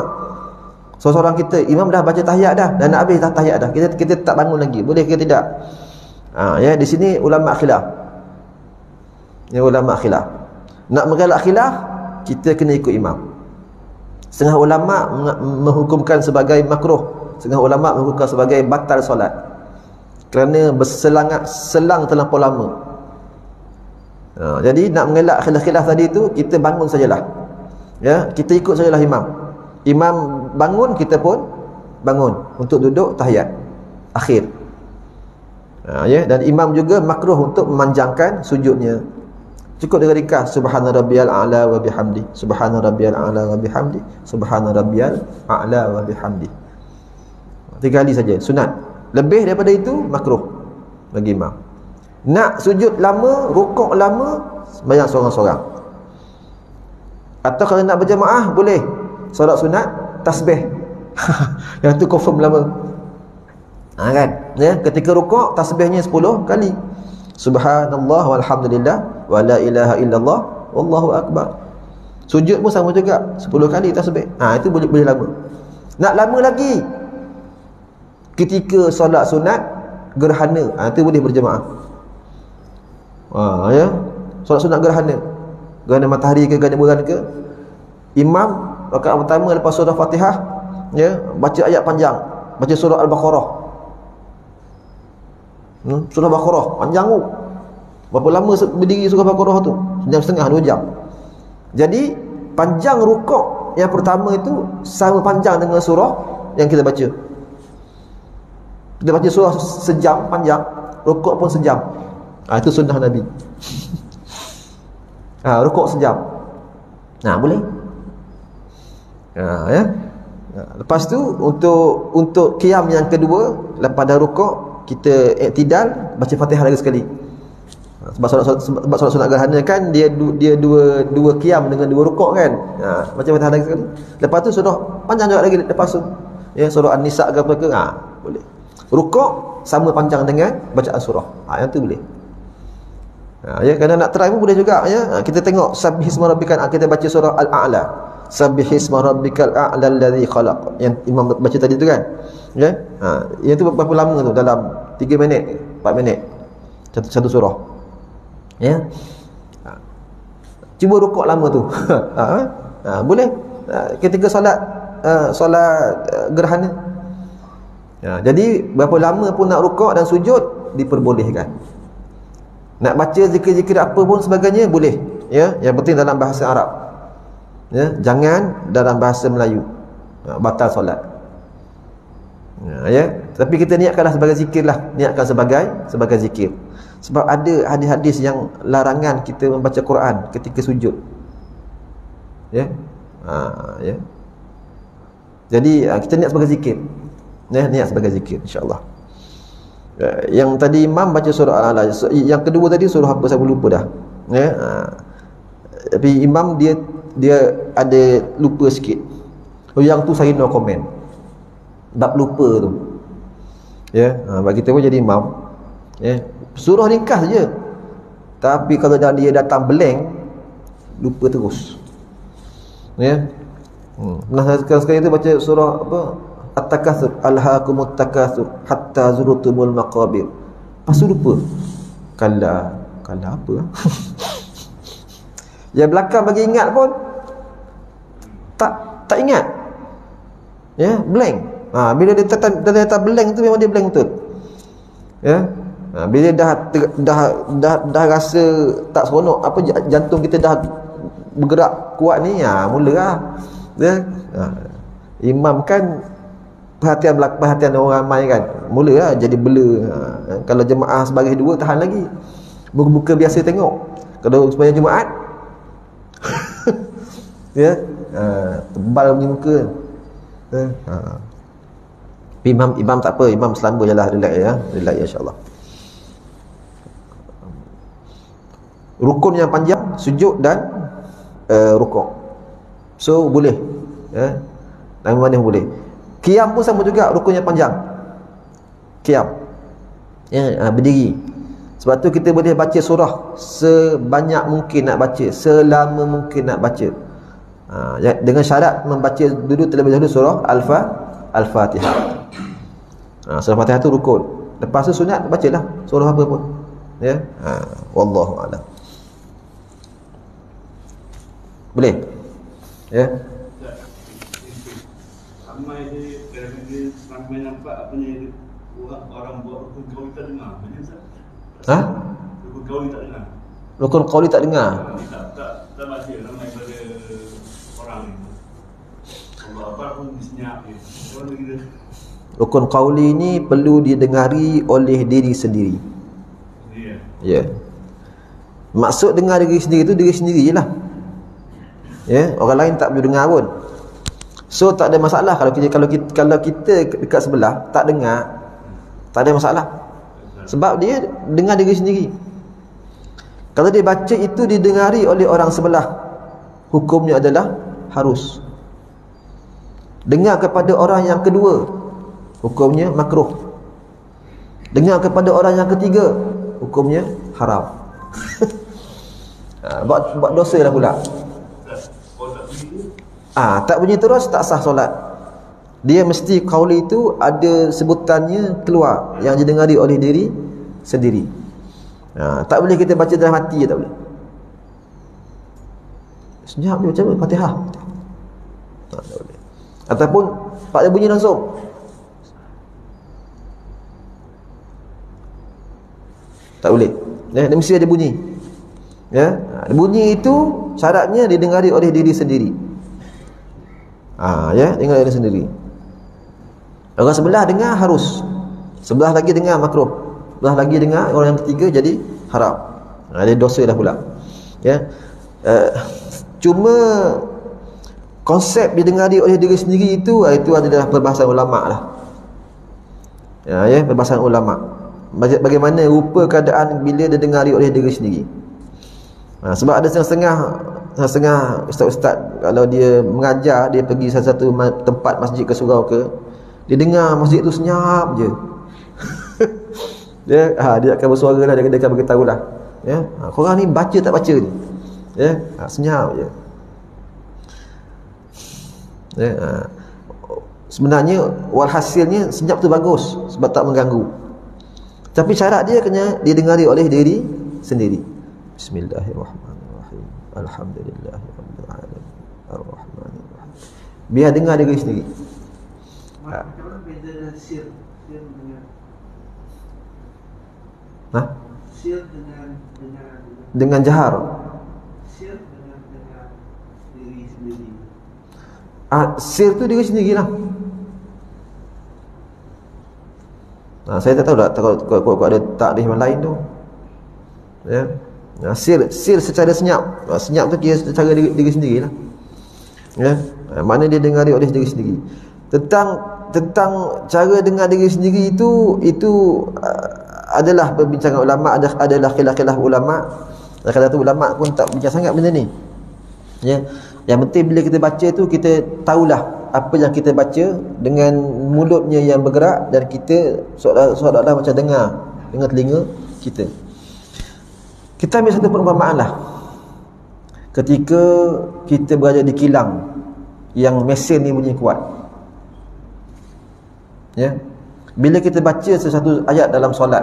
Seorang kita imam dah baca tahiyat dah dan nak habis dah tahiyat dah. Kita kita tak bangun lagi boleh ke tidak? Ha, ya di sini ulama khilaf. Ya ulama khilaf. Nak mengelak khilaf kita kena ikut imam. Setengah ulama menghukumkan sebagai makruh. Setengah ulama menghukumkan sebagai batal solat kerana berselangat selang terlampau lama. Ha, jadi nak mengelak khilaf-khilaf tadi tu kita bangun sajalah. Ya kita ikut sajalah imam. Imam bangun kita pun bangun untuk duduk tahiyat akhir. Ha, ya dan imam juga makruh untuk memanjangkan sujudnya. Cukup dengan ringkas subhana rabbiyal a'la wa bihamdi. Subhana rabbiyal a'la wa bihamdi. Subhana rabbiyal a'la wa bihamdi. Tiga kali saja sunat lebih daripada itu makruh bagi imam. Nak sujud lama rukuk lama banyak seorang-seorang. Atau kalau nak berjemaah boleh. Solat sunat tasbih. Yang tu confirm lama. Ha, kan? Ya ketika rukuk tasbihnya 10 kali. Subhanallah walhamdulillah wala ilaha illallah wallahu akbar. Sujud pun sama juga 10 kali tasbih. Ha itu boleh boleh lama. Nak lama lagi ketika solat sunat gerhana. Ha itu boleh berjemaah. Ha ya. Solat sunat gerhana. Gerhana matahari ke gerhana bulan ke. Imam rakaat pertama lepas surah Fatihah ya baca ayat panjang. Baca surah al-baqarah. Hmm? surah al-baqarah panjang tu. Berapa lama berdiri surah al-baqarah tu? Jam setengah dua jam. Jadi panjang rukuk yang pertama itu sama panjang dengan surah yang kita baca kita baca surah sejam panjang rukuk pun sejam. Ha, itu sunnah Nabi. Ha, rukuk sejam. Nah boleh? Ha, ya? Lepas tu untuk untuk qiyam yang kedua lepas dah rukuk kita iktidal baca Fatihah lagi sekali. Sebab solat sebab solat sunat gerhana kan dia dia dua dua qiyam dengan dua rukuk kan. Ha, baca Fatihah lagi sekali. Lepas tu sudah panjang juga lagi lepas tu. Ya surah an-nisa ke apa ke ha, boleh rukuk sama panjang dengan bacaan surah ha, yang tu boleh ha, ya kerana nak try pun boleh juga ya ha, kita tengok subhisma rabbikal kita baca surah al-a'la Sabbihisma rabbikal a'la alladhi khalaq. Yang imam baca tadi tu kan? Ya. Ha, yang tu berapa lama tu? Dalam 3 minit, 4 minit. Satu, satu surah. Ya. Ha. Cuba rukuk lama tu. ha, ha, boleh. Ha, ketika solat uh, solat uh, gerhana. Ya, jadi berapa lama pun nak rukuk dan sujud diperbolehkan. Nak baca zikir-zikir apa pun sebagainya boleh. Ya, yang penting dalam bahasa Arab. Ya, jangan dalam bahasa Melayu. Ya, batal solat. Ya, ya. Tapi kita niatkanlah sebagai zikir lah. Niatkan sebagai sebagai zikir. Sebab ada hadis-hadis yang larangan kita membaca Quran ketika sujud. Ya. Ha, ya. Jadi ha, kita niat sebagai zikir ya, niat sebagai zikir insyaAllah. Ya, yang tadi imam baca surah al-ala yang kedua tadi surah apa saya lupa dah. Ya tapi imam dia dia ada lupa sikit. Oh, yang tu saya no comment bab lupa tu. Ya ha, bagi kita pun jadi imam. Ya suruh ringkas saja tapi kalau dia datang blank lupa terus. Ya. Hmm. nah sekarang sekali tu baca surah apa at-takatsur alhaakumut takatsur hatta zurutumul maqabir pasal lupa kala kala apa Yang belakang bagi ingat pun tak tak ingat. Ya, blank. Ha, bila dia tetap dia tetap blank tu memang dia blank betul. Ya. Ha, bila dah, dah dah dah rasa tak seronok apa jantung kita dah bergerak kuat ni ya mulalah. Ya. Ha, imam kan perhatian perhatian orang ramai kan. Mulalah jadi bela. Ha, kalau jemaah sebagai dua tahan lagi. Buka-buka biasa tengok. Kalau supaya Jumaat ya ha, tebal punya muka ya, ha. imam imam tak apa imam selamba je lah relax ya relax ya insyaAllah rukun yang panjang sujud dan uh, rukuk so boleh ya dan mana boleh kiam pun sama juga rukun yang panjang kiam ya ha, berdiri sebab tu kita boleh baca surah sebanyak mungkin nak baca, selama mungkin nak baca. Ha, ya, dengan syarat membaca dulu terlebih dahulu surah Al-Fa Al-Fatihah. Ha, surah Fatihah tu rukun. Lepas tu sunat bacalah surah apa pun. Ya. Ha, wallahu a'lam. Boleh? Ya. Ramai dia ramai nampak apa ni orang buat rukun kau kita dengar. Ha? Rukun kauli tak dengar. Rukun kauli tak dengar. Tak tak tak baca ramai pada orang ni. Allah apa pun disenyap dia. Rukun kauli ni perlu didengari oleh diri sendiri. Ya. Yeah. Maksud dengar diri sendiri tu diri sendiri je lah. Ya, yeah. orang lain tak perlu dengar pun. So tak ada masalah kalau kita kalau kita kalau kita dekat sebelah tak dengar tak ada masalah. Sebab dia dengar diri sendiri. Kalau dia baca itu didengari oleh orang sebelah, hukumnya adalah harus. Dengar kepada orang yang kedua, hukumnya makruh. Dengar kepada orang yang ketiga, hukumnya haram. ha, buat buat dosa lah pula. Ah, tak bunyi terus tak sah solat. Dia mesti kauli itu ada sebutannya keluar yang didengari oleh diri sendiri. Ha, tak boleh kita baca dalam hati tak boleh. Senyap dia macam fatihah. Tak, tak boleh. Ataupun tak ada bunyi langsung. Tak boleh. Ya dia mesti ada bunyi. Ya? Ha, bunyi itu syaratnya didengari oleh diri sendiri ah ya dengar diri sendiri. Orang sebelah dengar harus. Sebelah lagi dengar makruh. Sebelah lagi dengar orang yang ketiga jadi haram ada dosa dah pula. Ya. Uh, cuma konsep didengari oleh diri sendiri itu itu adalah perbahasan ulama lah. Ya ya perbahasan ulama. Bagaimana rupa keadaan bila didengari oleh diri sendiri. Ha, sebab ada setengah setengah ustaz-ustaz kalau dia mengajar dia pergi satu-satu tempat masjid ke surau ke dia dengar masjid tu senyap je dia ha, dia akan bersuara lah dia, dia akan beritahu lah ya ha, korang ni baca tak baca ni ya ha, senyap je ya ha. sebenarnya walhasilnya senyap tu bagus sebab tak mengganggu tapi syarat dia kena didengari oleh diri sendiri. Bismillahirrahmanirrahim. Alamin. Arrahmanirrahim. Biar dengar diri sendiri. Macam mana beza sir sir dengan Ha? sir dengan dengan Dengan jahar. sir dengan dengan diri sendiri. Ah, sir tu diri sendirilah. Ha, saya tak tahu tak kalau, ada takrif yang lain tu. Ya. Ha, sir sir secara senyap. Ha, senyap tu kira secara diri, diri sendirilah. Ya. Ha, mana dia dengar oleh diri sendiri. Tentang tentang cara dengar diri sendiri itu itu uh, adalah perbincangan ulama adalah adalah khilaf-khilaf ulama. Kadang-kadang tu ulama pun tak bincang sangat benda ni. Ya. Yang penting bila kita baca tu kita tahulah apa yang kita baca dengan mulutnya yang bergerak dan kita seolah-olah macam dengar dengan telinga kita. Kita ambil satu perumpamaan lah. Ketika kita berada di kilang yang mesin ni bunyi kuat. Ya. Bila kita baca sesuatu ayat dalam solat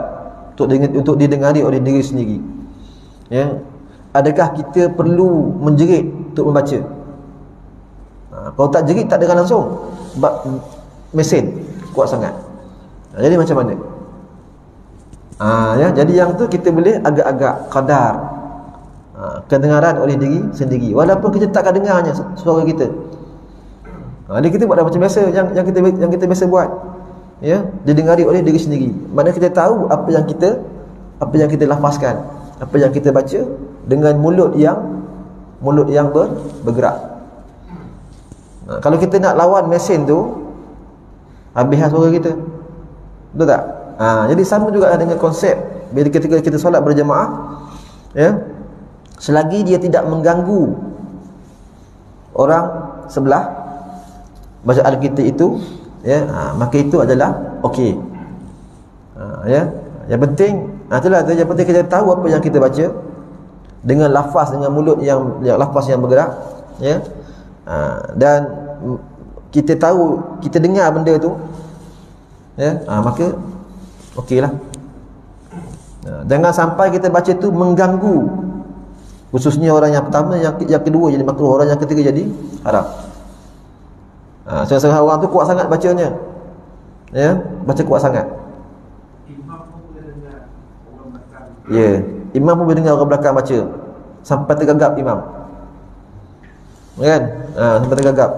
untuk untuk didengari oleh diri sendiri. Ya. Adakah kita perlu menjerit untuk membaca? Kalau tak jerit tak dengar langsung mesin kuat sangat ha, Jadi macam mana? Ha, ya? Jadi yang tu kita boleh agak-agak kadar ha, Kedengaran oleh diri sendiri. Walaupun kita tak dengarnya suara kita. Ha, Jadi kita buat macam biasa yang, yang, kita, yang kita biasa buat. Ya Didengari oleh diri sendiri. Mana kita tahu apa yang kita Apa yang kita lafazkan Apa yang kita baca Dengan mulut yang Mulut yang ber, bergerak. Ha, Kalau kita nak lawan mesin tu Habis suara kita. Betul tak? Ha, jadi sama juga dengan konsep Bila ketika kita solat berjemaah ya, Selagi dia tidak mengganggu Orang sebelah Bacaan kita itu ya, ha, Maka itu adalah Okey ha, ya. Yang penting ha, Itulah yang penting kita tahu apa yang kita baca Dengan lafaz Dengan mulut yang, yang Lafaz yang bergerak Ya ha, dan kita tahu kita dengar benda tu ya ha, maka okeylah. Jangan sampai kita baca tu mengganggu. Khususnya orang yang pertama yang yang kedua jadi makruh orang yang ketiga jadi haram. Ha, setengah orang tu kuat sangat bacanya. Ya baca kuat sangat. Ya imam pun boleh dengar orang belakang baca. Sampai tergagap imam. Kan? Ha, sampai tergagap.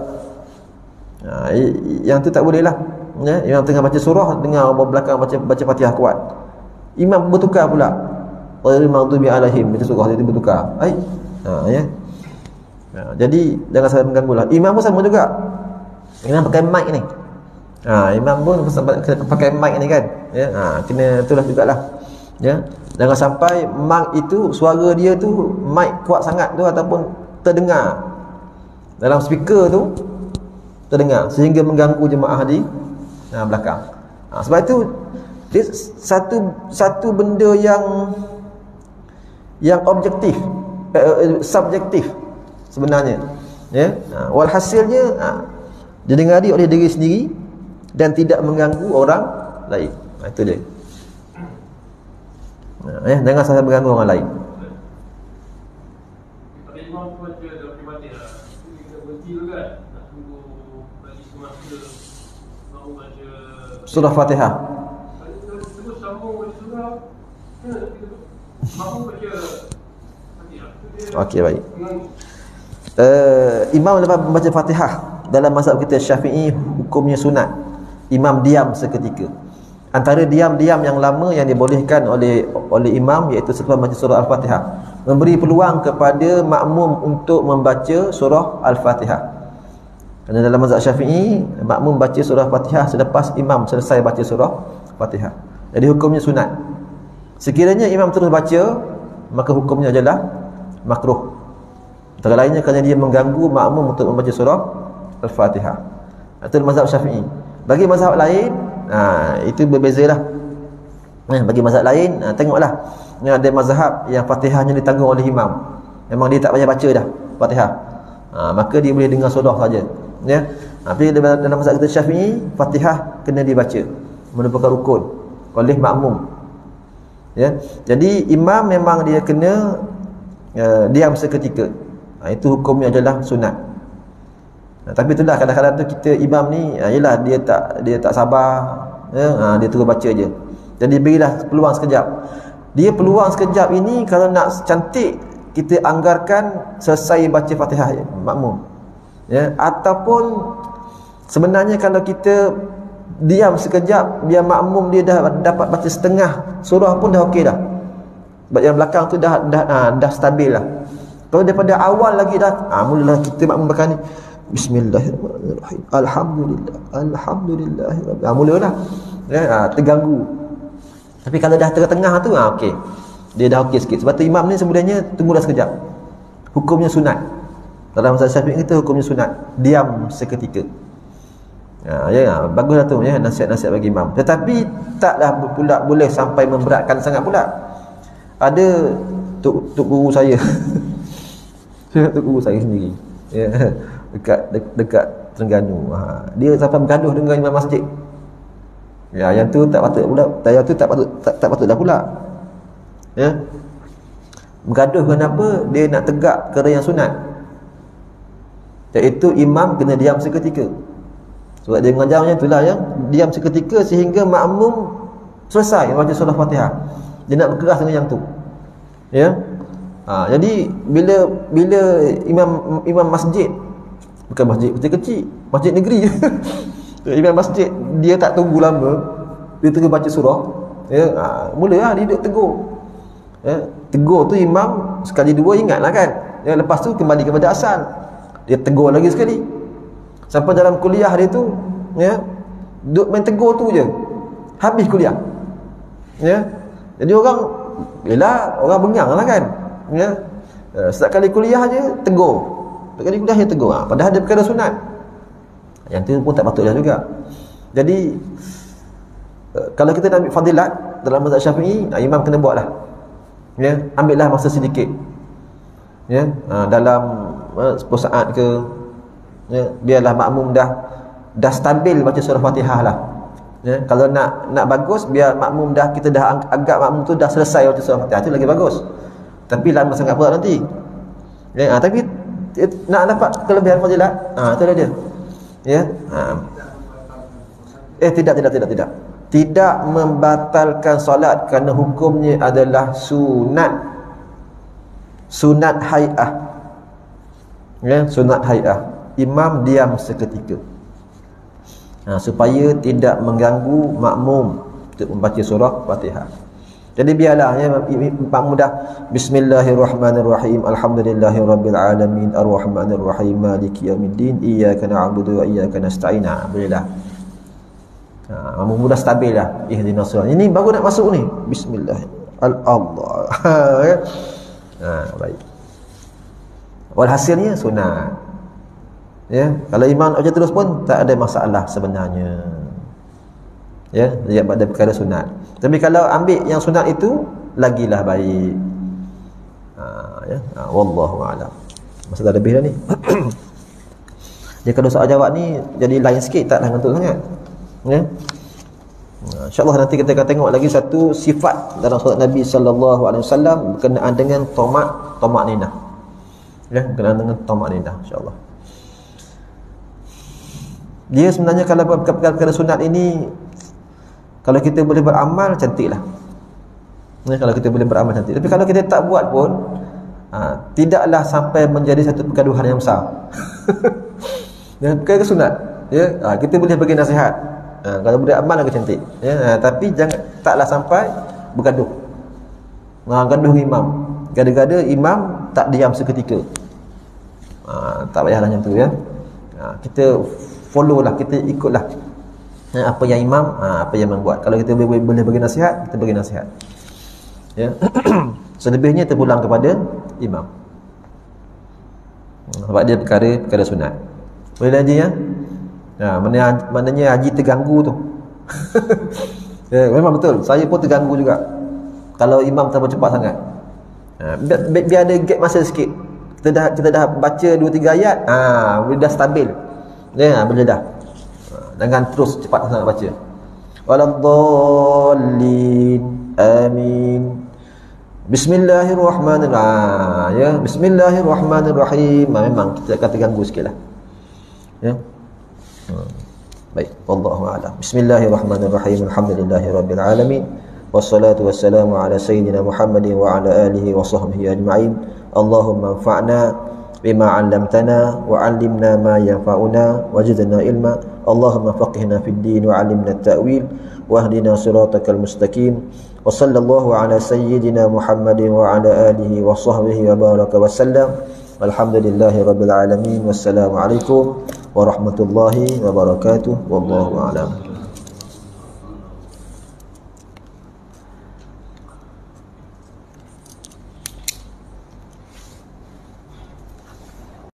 Ha, yang tu tak boleh lah ya? imam tengah baca surah dengar orang belakang baca baca fatihah kuat. Imam bertukar pula. Ghairil maghdubi alaihim. Baca surah dia bertukar. Ai ha, ya. Ha, jadi jangan salah mengganggu lah. Imam pun sama juga. Imam pakai mic ni. Ha, imam pun kena pakai mic ni kan. Ya ha, kena itulah jugalah. Ya. Jangan sampai mic itu suara dia tu mic kuat sangat tu ataupun terdengar. Dalam speaker tu terdengar. Sehingga mengganggu jemaah di uh, belakang. Ha, sebab itu dia satu satu benda yang yang objektif eh, eh, subjektif sebenarnya. Ya? Ha, walhasilnya ha, didengari oleh diri sendiri dan tidak mengganggu orang lain. Ha, itu dia. Ha, ya, jangan sampai mengganggu orang lain surah Fatihah. Terus sambung baca surah. Ya, Sambung baca Fatihah. Okey baik. Uh, imam lepas membaca Fatihah dalam mazhab kita Syafi'i hukumnya sunat. Imam diam seketika. Antara diam-diam yang lama yang dibolehkan oleh oleh imam iaitu selepas membaca surah Al-Fatihah. Memberi peluang kepada makmum untuk membaca surah Al-Fatihah. Kerana dalam mazhab Syafi'i makmum baca surah Fatihah selepas imam selesai baca surah Fatihah. Jadi hukumnya sunat. Sekiranya imam terus baca maka hukumnya adalah makruh. Antara lainnya kerana dia mengganggu makmum untuk membaca surah Al-Fatihah. Itu mazhab Syafi'i. Bagi mazhab lain, ha, itu berbezalah. Eh, bagi mazhab lain, ha, tengoklah. Yang ada mazhab yang Fatihahnya ditanggung oleh imam. Memang dia tak payah baca dah Fatihah. Ha, maka dia boleh dengar surah saja. Ya. Ha, tapi dalam mazhab kita Syafi'i, Fatihah kena dibaca. Merupakan rukun oleh makmum. Ya. Jadi imam memang dia kena uh, diam seketika. Ha, itu hukumnya adalah sunat. Ha, tapi itulah kadang-kadang tu kita imam ni ha, yalah dia tak dia tak sabar ya, ha, dia terus baca je. Jadi berilah peluang sekejap. Dia peluang sekejap ini kalau nak cantik kita anggarkan selesai baca Fatihah makmum. Ya, ataupun sebenarnya kalau kita diam sekejap biar makmum dia dah dapat baca setengah surah pun dah okey dah. Yang belakang tu dah dah dah, dah stabil lah. Kalau daripada awal lagi dah, ah mulalah kita makmum belakang ni. Bismillahirrahmanirrahim. Alhamdulillah. Alhamdulillah. Ah mulalah. Ya, ah, terganggu. Tapi kalau dah tengah-tengah tu ah okey. Dia dah okey sikit. Sebab tu imam ni sebenarnya tunggulah sekejap. Hukumnya sunat. Dalam mazhab Syafi'i kita hukumnya sunat. Diam seketika. Ha, ya, ya, baguslah tu ya nasihat-nasihat bagi imam. Tetapi taklah pula boleh sampai memberatkan sangat pula. Ada tuk, tuk guru saya. tuk guru saya sendiri. Ya, dekat de, dekat Terengganu. Ha, dia sampai bergaduh dengan imam masjid. Ya, yang tu tak patut pula. Yang tu tak patut tak, tak patut dah pula. Ya. Bergaduh kenapa? Dia nak tegak kerana yang sunat. Iaitu imam kena diam seketika. Sebab dia mengajar macam itulah ya. Diam seketika sehingga makmum selesai baca surah Fatihah. Dia nak berkeras dengan yang tu. Ya. Ha, jadi bila bila imam imam masjid bukan masjid kecil-kecil, masjid negeri. imam masjid dia tak tunggu lama, dia tengah baca surah. Ya, ha, mulalah dia duduk tegur. Ya, tegur tu imam sekali dua ingatlah kan. Ya, lepas tu kembali kepada asal. Dia tegur lagi sekali. Sampai dalam kuliah dia tu ya, duduk main tegur tu je. Habis kuliah. Ya. Jadi orang bila orang bengang lah kan. Ya. Uh, setiap kali kuliah je tegur. Setiap kali kuliah je tegur. Ha, padahal dia perkara sunat. Yang tu pun tak patutlah juga. Jadi uh, kalau kita nak ambil fadilat dalam mazhab Syafi'i, uh, imam kena buatlah. Ya, ambillah masa sedikit. Ya, uh, dalam uh, 10 saat ke ya, biarlah makmum dah dah stabil baca surah Fatihah lah. Ya, kalau nak nak bagus biar makmum dah kita dah agak makmum tu dah selesai baca surah Fatihah tu lagi bagus. Tapi lama sangat pula nanti. Ya, ha, tapi nak dapat kelebihan fadilat, ha, itu dia. Ya. Ha. Eh tidak tidak tidak tidak. Tidak membatalkan solat kerana hukumnya adalah sunat. Sunat hay'ah. Ya, sunat hay'ah. Imam diam seketika. Ha, supaya tidak mengganggu makmum untuk membaca surah Fatihah. Jadi biarlah ya makmum dah Bismillahirrahmanirrahim. Alhamdulillahirabbil alamin arrahmanirrahim maliki yaumiddin iyyaka na'budu wa iyyaka nasta'in. Ha, bolehlah. Ha, makmum dah stabil dah ihdinas sirat. Ini baru nak masuk ni. Bismillah. Al-Allah. ha, baik. Walhasilnya sunat. Ya, kalau iman aja terus pun tak ada masalah sebenarnya. Ya, dia pada perkara sunat. Tapi kalau ambil yang sunat itu lagilah baik. Ha, ya, ha, wallahu a'lam. Masa dah lebih dah ni. Kalau soal jawab ni jadi lain sikit taklah ngantuk sangat. Ya. Ha, InsyaAllah nanti kita akan tengok lagi satu sifat dalam surat Nabi sallallahu alaihi wasallam berkenaan dengan tomak tomak ninah. Ya, berkenaan dengan tomak ninah insya-Allah. Dia sebenarnya kalau perkara-perkara sunat ini kalau kita boleh beramal cantiklah. Ya, kalau kita boleh beramal cantik. Tapi kalau kita tak buat pun ha, tidaklah sampai menjadi satu pergaduhan yang besar. Ya, perkara sunat ya, ha, kita boleh bagi nasihat. Ha, kalau boleh amal lagi cantik ya, ha, tapi jangan taklah sampai bergaduh. Ha, gaduh imam. Gada-gada imam tak diam seketika ha, tak payahlah macam tu ya. Ha, kita follow lah kita ikutlah ha, apa yang imam ha, apa yang imam buat. Kalau kita boleh, boleh bagi nasihat kita bagi nasihat. Ya. Selebihnya terpulang kepada imam. Sebab dia perkara perkara sunat. Boleh haji ya? Ha, mana, maknanya haji terganggu tu. Ya, memang betul. Saya pun terganggu juga. Kalau imam terlalu cepat sangat. Ha, biar, biar ada gap masa sikit kita dah kita dah baca 2 3 ayat ah ha, dah stabil ya boleh dah ha, jangan terus cepat sangat baca waladdallin amin Bismillahirrahmanirrahim. Ya, Bismillahirrahmanirrahim. Memang kita akan terganggu sikitlah. Ya. Baik, wallahu a'lam. Bismillahirrahmanirrahim. Alhamdulillahirabbil alamin. والصلاة والسلام على سيدنا محمد وعلى آله وصحبه أجمعين. اللهم انفعنا بما علمتنا وعلمنا ما ينفعنا وجدنا علما. اللهم فقهنا في الدين وعلمنا التأويل واهدنا صراطك المستقيم. وصلى الله على سيدنا محمد وعلى آله وصحبه وبارك وسلم. والحمد لله رب العالمين. والسلام عليكم ورحمة الله وبركاته. والله أعلم.